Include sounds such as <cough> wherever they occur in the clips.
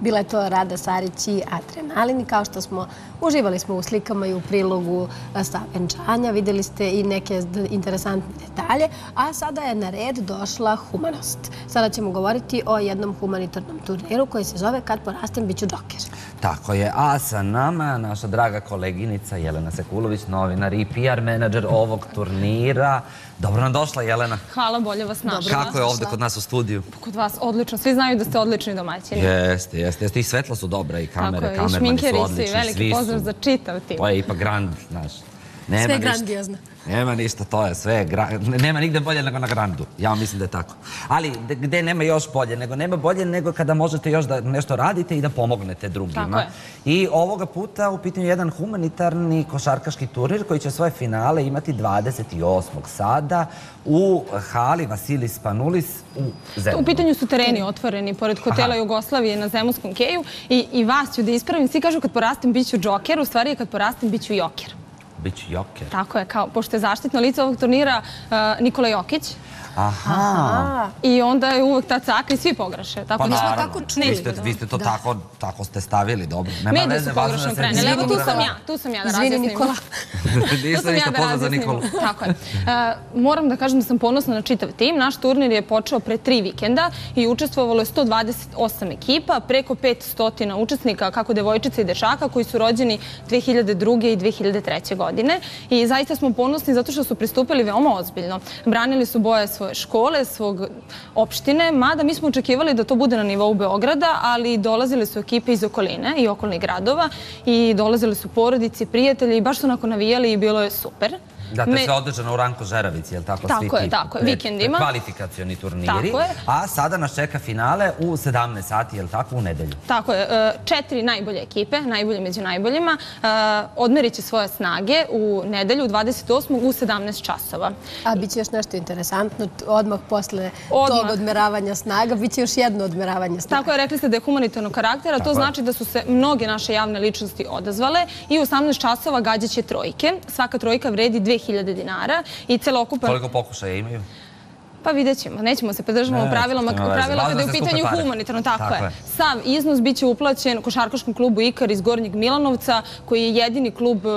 Bila je to Rada Sarić i Adrenalin. Kao što smo uživali smo u slikama i u prilogu sa venčanja. Videli ste i neke interesantne detalje. A sada je na red došla humanost. Sada ćemo govoriti o jednom humanitarnom turniru koji se zove Kad porastem, bit ću džoker. Tako je. A sa nama naša draga koleginica Jelena Sekulović, novinar i PR menadžer ovog turnira. Dobro nam došla, Jelena. Hvala, bolje vas našla. Kako je ovde kod nas u studiju? Kod vas odlično. Svi znaju da ste odlični domaćini. Jeste, jeste. I svetlo su dobra i kamere, kamermani su odlični. Tako je, i šminkeri svi. Veliki pozdrav za čitav tim. To je ipak grand, znaš. Sve grandiozno. Nema ništa, to je sve. Nema nigde bolje nego na Grandu. Ja mislim da je tako. Ali gde nema još bolje? Nego nema bolje nego kada možete još da nešto radite i da pomognete drugima. Je. I ovoga puta u pitanju jedan humanitarni košarkaški turnir koji će svoje finale imati 28. sada u hali Vasilis Panulis u Zemunu. U pitanju su tereni otvoreni pored hotela Jugoslavije na Zemunskom keju. I vas ću da ispravim. Svi kažu kad porastim bit ću džoker. U stvari je kad porastim bit ću joker. Biću Joker. Tako je, kao, pošto je zaštitno lice ovog turnira uh, Nikola Jokić. Aha. I onda je uvek ta caka i svi pogreše. Tako, pa naravno. Tako vi, ste, vi ste to tako, tako ste stavili, dobro. Nema Mediji su pogrešno preneli. Evo tu sam ja, tu sam ja da razjasnim. Izvini Nikola. <laughs> <laughs> Nisam ništa pozna za Nikolu. Tako je. Uh, moram da kažem da sam ponosna na čitav tim. Naš turnir je počeo pre tri vikenda i učestvovalo je 128 ekipa, preko 500 učesnika, kako devojčica i dešaka, koji su rođeni 2002. i 2003. godine. I zaista smo ponosni zato što su pristupili veoma ozbiljno. Branili su boje svoje svoje škole, svog opštine, mada mi smo očekivali da to bude na nivou Beograda, ali dolazili su ekipe iz okoline i okolnih gradova i dolazili su porodici, prijatelji i baš su onako navijali i bilo je super. Da, te se održano u Ranko Žeravici, je li tako? Tako je, tako je, vikendima. Kvalifikacioni turniri. Tako je. A sada nas čeka finale u 17 sati, je li tako, u nedelju? Tako je. E, četiri najbolje ekipe, najbolje među najboljima, e, odmerit će svoje snage u nedelju 28. u 17 časova. A bit će još nešto interesantno, odmah posle tog odmeravanja snaga, bit će još jedno odmeravanje snaga. Tako je, rekli ste da je humanitarno karaktera, to znači da su se mnoge naše javne ličnosti odazvale i u 18 časova gađaće trojke. Svaka trojka vredi 2000 dinara i celokupan... Koliko pokušaja imaju? Pa vidjet ćemo. Nećemo se predržavamo pravilama kada je u pitanju humanitarno. Tako je. Sav iznos bit će uplaćen košarkaškom klubu Ikar iz Gornjeg Milanovca, koji je jedini klub e,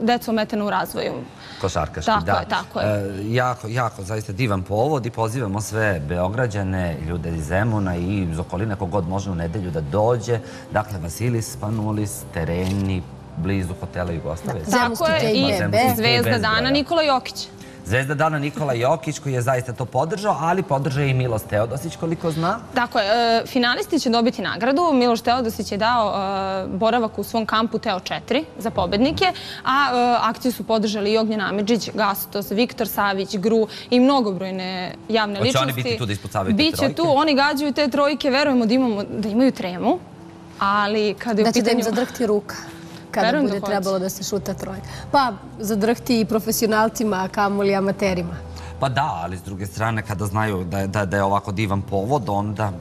deca ometena u razvoju. Košarkaški, da. Tako je, tako je. E, jako, jako, zaista divan povod i pozivamo sve Beograđane, ljude iz Zemuna i iz okoline kogod može u nedelju da dođe. Dakle, Vasilis, Panulis, tereni, blizu hotela Jugoslavije. Tako je i zvezda dana Nikola Jokić. Zvezda dana Nikola Jokić koji je zaista to podržao, ali podržao i Miloš Teodosić koliko zna. Tako je. E, finalisti će dobiti nagradu. Miloš Teodosić je dao e, boravak u svom kampu Teo 4 za pobednike, a e, akciju su podržali i Ognjen Amidžić, Gastos, Viktor Savić, Gru i mnogobrojne javne ličnosti. Hoće oni biti tu da ispucavaju te trojke? Biće tu, oni gađaju te trojke, verujemo da imaju tremu, ali kada je u pitanju... Da će da im zadrhti ruka kada bude trebalo da se šuta trojka. Pa zadrhti i profesionalcima, a kamoli amaterima. Pa da, ali s druge strane, kada znaju da je ovako divan povod, onda...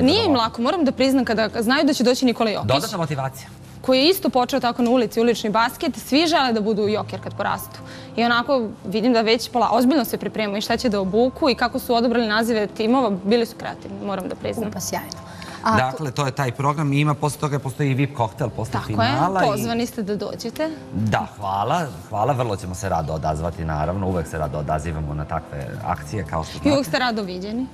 Nije im lako, moram da priznam, kada znaju da će doći Nikola Jokić. Dodatna motivacija. Koji je isto počeo tako na ulici, ulični basket, svi žele da budu Joker kad porastu. I onako vidim da već pola ozbiljno se pripremaju šta će da obuku i kako su odobrali nazive timova, bili su kreativni, moram da priznam. Pa sjajno. Dakle, to je taj program. Ima, posle toga postoji i VIP koktel posle finala. Tako je, pozvani ste da dođete. Da, hvala. Hvala, vrlo ćemo se rado odazvati, naravno. Uvek se rado odazivamo na takve akcije, kao što. I uvek ste rado viđeni.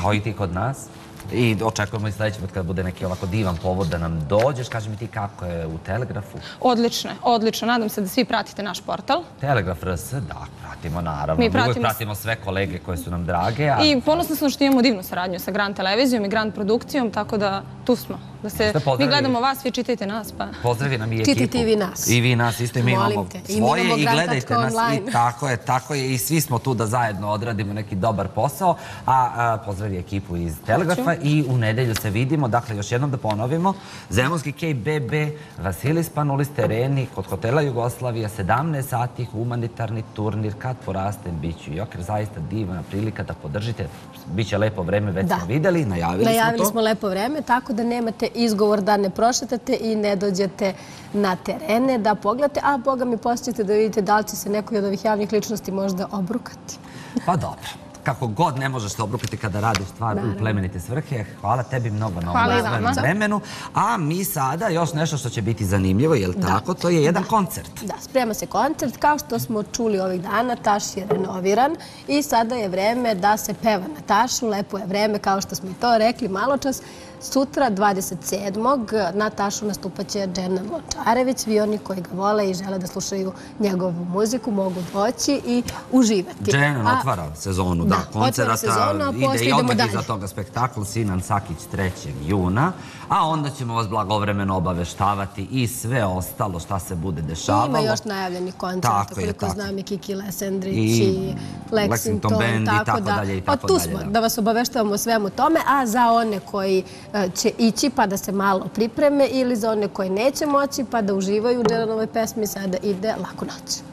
Kao i ti kod nas. I očekujemo i sljedeći put kada bude neki ovako divan povod da nam dođeš. Kaži mi ti kako je u Telegrafu. Odlično, odlično. Nadam se da svi pratite naš portal. Telegraf RS, da, pratimo naravno. Mi uvijek pratimo sve kolege koje su nam drage. I ponosno smo što imamo divnu saradnju sa Grand Televizijom i Grand Produkcijom, tako da tu smo. Da se, mi gledamo vas, vi čitajte nas. Pa. Pozdravi nam i ekipu. Čitajte i vi nas. I vi nas, isto i mi imamo svoje i gledajte nas. I <laughs> tako je, tako je. I svi smo tu da zajedno odradimo neki dobar posao. A pozdravi ekipu iz Telegrafa i u nedelju se vidimo. Dakle, još jednom da ponovimo. Zemunski KBB, Vasilis Panulis Tereni, kod hotela Jugoslavija, 17 sati, humanitarni turnir. Kad porastem, bit ću Joker. Zaista divna prilika da podržite. Biće lepo vreme, već smo videli, najavili smo to. Najavili smo lepo vreme, tako da nemate izgovor da ne prošetate i ne dođete na terene da pogledate, a Boga mi posjećate da vidite da li će se nekoj od ovih javnih ličnosti možda obrukati. Pa dobro. Kako god ne možeš se obrukati kada radiš stvar u plemenite svrhe. Hvala tebi mnogo na ovom vremenu. A mi sada još nešto što će biti zanimljivo, je li tako? To je jedan koncert. Da, sprema se koncert. Kao što smo čuli ovih dana, Taš je renoviran i sada je vreme da se peva na Tašu. Lepo je vreme, kao što smo i to rekli malo čas. Sutra, 27. na Tašu nastupaće Džena Lončarević. Svi oni koji ga vole i žele da slušaju njegovu muziku mogu doći i uživati. Džena otvara sezonu, da, koncerata ide i odmah iza toga spektakl Sinan Sakić 3. juna, a onda ćemo vas blagovremeno obaveštavati i sve ostalo šta se bude dešavalo. Ima još najavljeni koncert, koliko znam i Kiki Lesendrić i Lexington Band i tako dalje. Tu smo da vas obaveštavamo svemu tome, a za one koji E, će ići pa da se malo pripreme ili za one koje neće moći pa da uživaju u Džeranove pesmi sada ide Lako noć.